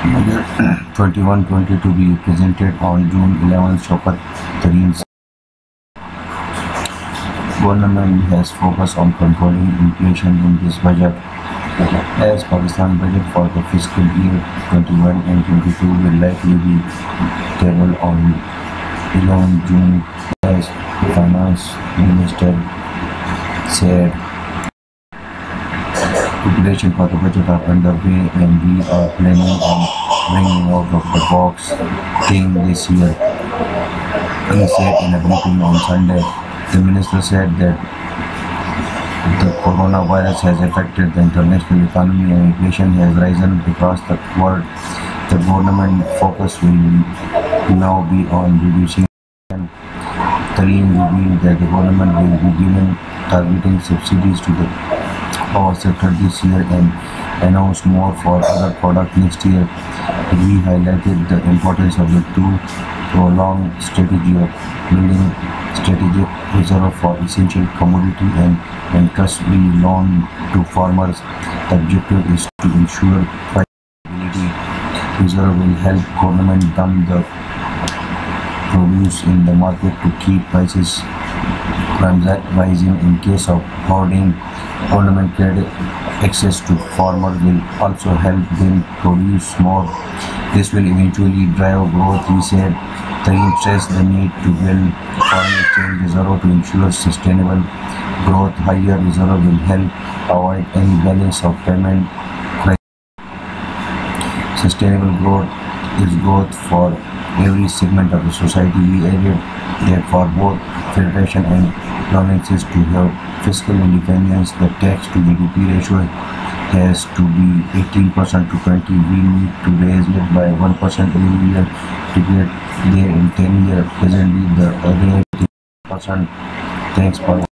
21-20 to be presented on June 11. Shaukat Tareen said. Government has focused on controlling inflation in this budget. As Pakistan budget for the fiscal year 21 and 22 will likely be tabled on 11 June as Finance Minister said. Preparation for the budget are underway and we are planning on bringing out of the box thing this year. He said in a briefing on Sunday. The minister said that the coronavirus has affected the international economy and inflation has risen across the world. The government focus will now be on reducing. Tareen revealed that the government will begin targeting subsidies to the power sector this year and announce more for other products next year. We highlighted the importance of the two-pronged strategy of building strategic reserve for essential commodity and interest-free loan to farmers. The objective is to ensure price stability. Reserve will help government dump the produce in the market to keep prices from rising in case of hoarding. Credit access to farmers will also help them produce more. This will eventually drive growth, he said. Tareen stressed the need to build foreign exchange reserve to ensure sustainable growth. Higher reserve will help avoid any balance of payment. Sustainable growth is growth for every segment of the society. He added that for both federation and provinces to have fiscal independence, the tax to GDP ratio has to be 18% to 20. We need to raise it by 1% every year to get there in 10 years. Presently, the is percent. Thanks for